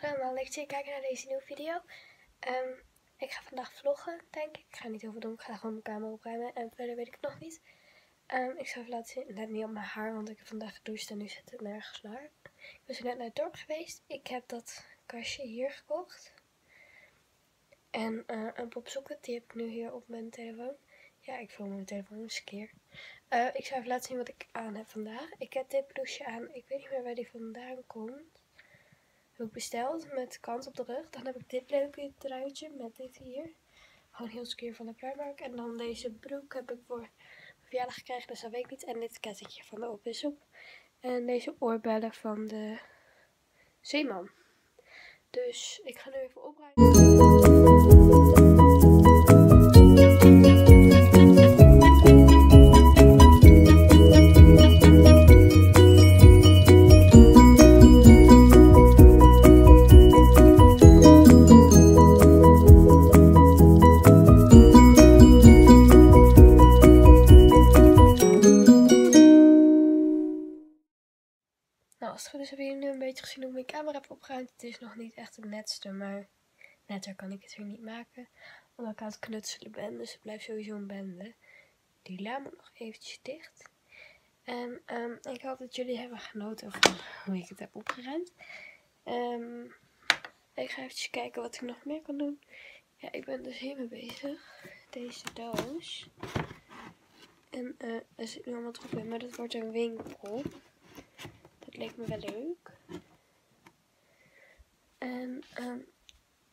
Hallo allemaal, leuk dat jullie kijken naar deze nieuwe video. Ehm, ik ga vandaag vloggen, denk ik. Ik ga niet heel veel doen, ik ga gewoon mijn kamer opruimen en verder weet ik nog niet. Ehm, ik zal even laten zien, let niet op mijn haar, want ik heb vandaag gedoucht en nu zit het nergens naar. Ik zo net naar het dorp geweest. Ik heb dat kastje hier gekocht. En uh, een popsocket, die heb ik nu hier op mijn telefoon. Ja, ik film mijn telefoon eens een keer. Uh, ik zal even laten zien wat ik aan heb vandaag. Ik heb dit blouseje aan, ik weet niet meer waar die vandaan komt heb ik besteld met kant op de rug. Dan heb ik dit leuke truitje met dit hier. Gewoon heel keer van de Primark. En dan deze broek heb ik voor mijn verjaardag gekregen, dus dat weet ik niet. En dit kettetje van de Opwisop. En deze oorbellen van de Zeeman. Dus ik ga nu even opruimen. Is hebben jullie nu een beetje gezien hoe ik mijn camera heb opgeruimd. Het is nog niet echt het netste, maar netter kan ik het weer niet maken. Omdat ik aan het knutselen ben, dus het blijft sowieso een bende. Die la moet nog eventjes dicht. En um, ik hoop dat jullie hebben genoten van hoe ik het heb opgeruimd. Um, ik ga even kijken wat ik nog meer kan doen. Ja, ik ben dus hiermee bezig. Deze doos. En uh, er zit nu allemaal troep in, maar dat wordt een winkel leek me wel leuk. En um,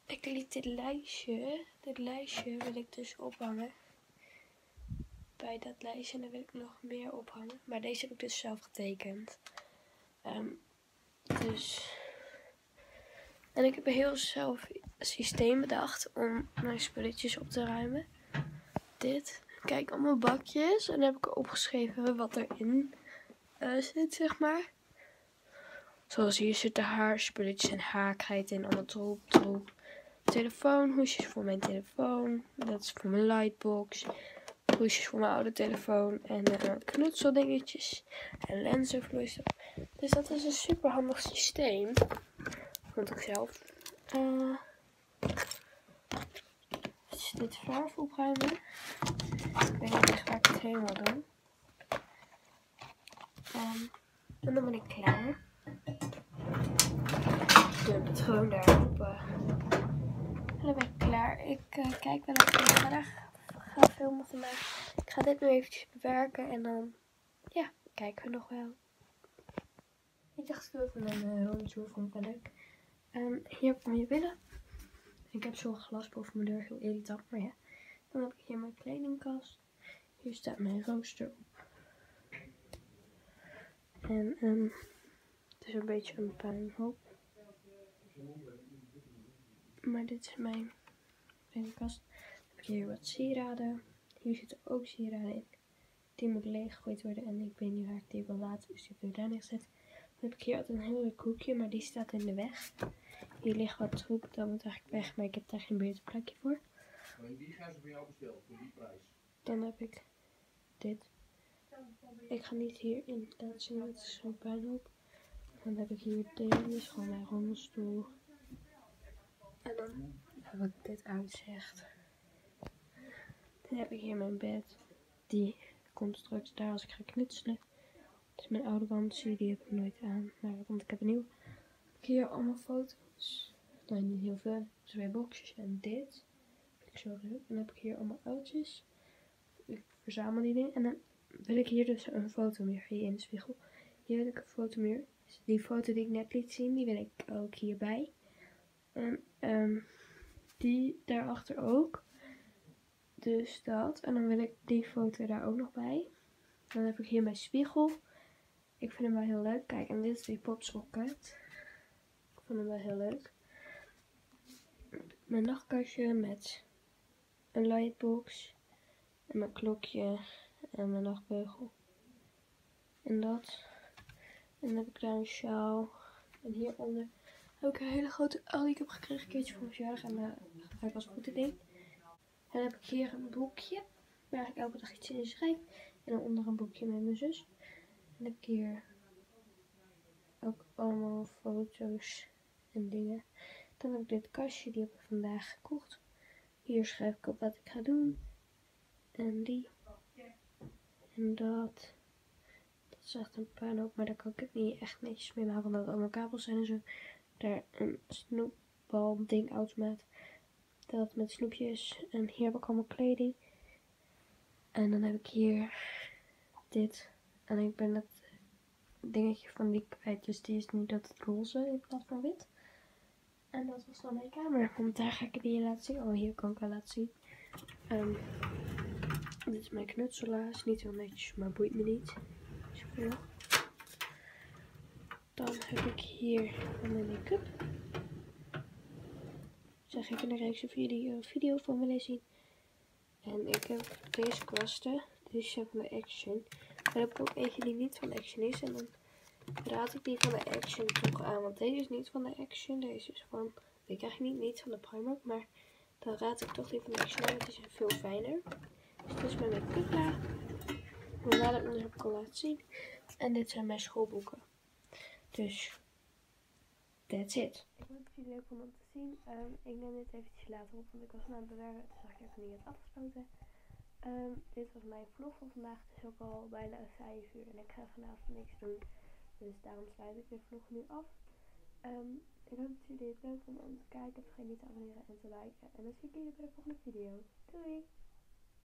ik liet dit lijstje, dit lijstje wil ik dus ophangen. Bij dat lijstje en dan wil ik nog meer ophangen. Maar deze heb ik dus zelf getekend. Um, dus... En ik heb een heel zelf systeem bedacht om mijn spulletjes op te ruimen. Dit. Kijk, allemaal bakjes. En dan heb ik opgeschreven wat erin uh, zit, zeg maar. Zoals hier zitten haarspulletjes en haakheid in. Allemaal troep, troep. Telefoonhoesjes voor mijn telefoon. Dat is voor mijn lightbox. Hoesjes voor mijn oude telefoon. En uh, knutseldingetjes. En lenzenvloeistof. Dus dat is een super handig systeem. Vond ik zelf. Uh, dus dit verf opruimen. Ik weet niet echt waar ik het heen doen. Um, en dan ben ik klaar doe het gewoon daarop. En dan ben ik klaar. Ik uh, kijk wel even verder ga filmen vandaag. Ik ga dit nu eventjes bewerken en dan, ja, kijken we nog wel. Ik dacht, ik doe even een uh, rondje ik wel leuk. Um, hier ik mijn billen. Ik heb zo'n glas boven mijn deur, heel irritant, maar ja. Dan heb ik hier mijn kledingkast. Hier staat mijn rooster op. En um, het is een beetje een puinhoop. Maar dit is mijn kast. Dan heb ik hier wat sieraden. Hier zitten ook sieraden in. Die moeten leeggegooid worden. En ik weet niet waar ik die wil laten. Dus die heb ik daar neergezet. Dan heb ik hier altijd een heel leuk koekje. Maar die staat in de weg. Hier ligt wat troep. Dat moet eigenlijk weg. Maar ik heb daar geen buurtplekje voor. Maar die gaan ze bij jou bestellen. Voor die prijs. Dan heb ik dit. Ik ga niet hierin laten zien. Het is zo'n puinhoop. Dan heb ik hier deze. Gewoon mijn rondelstoel. En dan heb ik dit uitzicht. Dan heb ik hier mijn bed. Die komt straks daar als ik ga knutselen. Dit is mijn oude wand, die heb ik nooit aan. Maar want ik heb een nieuwe. Heb ik hier allemaal foto's. Nee, niet heel veel. Twee boxjes en dit. Ik zo leuk. Dan heb ik hier allemaal oudjes. Ik verzamel die dingen. En dan wil ik hier dus een fotomuur hier in de spiegel. Hier wil ik een fotomuur. Die foto die ik net liet zien, die wil ik ook hierbij. En um, die daarachter ook. Dus dat. En dan wil ik die foto daar ook nog bij. Dan heb ik hier mijn spiegel. Ik vind hem wel heel leuk. Kijk, en dit is die popsocket. Ik vind hem wel heel leuk. Mijn nachtkastje met een lightbox. En mijn klokje. En mijn nachtbeugel. En dat. En dan heb ik daar een sjaal. En hieronder heb ik een hele grote uil die ik heb gekregen. Een keertje voor mijn verjaardag. En daar ga ik als goed in. En dan heb ik hier een boekje. Waar ik elke dag iets in schrijf. En onder een boekje met mijn zus. En dan heb ik hier ook allemaal foto's en dingen. Dan heb ik dit kastje, die heb ik vandaag gekocht. Hier schrijf ik op wat ik ga doen. En die. En dat. Dat is echt een puinhoop, maar daar kan ik het niet echt netjes mee maken, omdat het allemaal kabels zijn en zo. Daar een snoepbal ding automaat. Dat met snoepjes. En hier heb ik allemaal kleding. En dan heb ik hier dit. En ik ben het dingetje van die kwijt. Dus die is nu dat het roze in plaats van wit. En dat was dan mijn kamer. Want daar ga ik hier laten zien. Oh, hier kan ik wel laten zien. Ehm, dit is mijn knutselaar. niet heel netjes, maar boeit me niet. Dan heb ik hier mijn make-up. Zeg ik in de reeks video, video van willen zien. En ik heb deze kwasten. Dus van de Action. Dan heb ik ook eentje die niet van Action is. En dan raad ik die van de Action toch aan. Want deze is niet van de Action. Deze is van, die krijg niet, niet van de Primark. Maar dan raad ik toch die van de Action aan. Het is veel fijner. Dus dit is mijn make-up laat ik ik al laten zien. En dit zijn mijn schoolboeken. Dus, that's it. Ik vond het leuk om te zien. Um, ik neem dit eventjes later op, want ik was aan het bewerken. Toen zag ik even niet het afgesloten. Um, dit was mijn vlog van vandaag. Het is ook al bijna 5 uur en ik ga vanavond niks doen. Dus daarom sluit ik de vlog nu af. Um, ik hoop dat jullie het leuk vonden om te kijken. Vergeet niet te abonneren en te liken. En dan zie ik jullie bij de volgende video. Doei!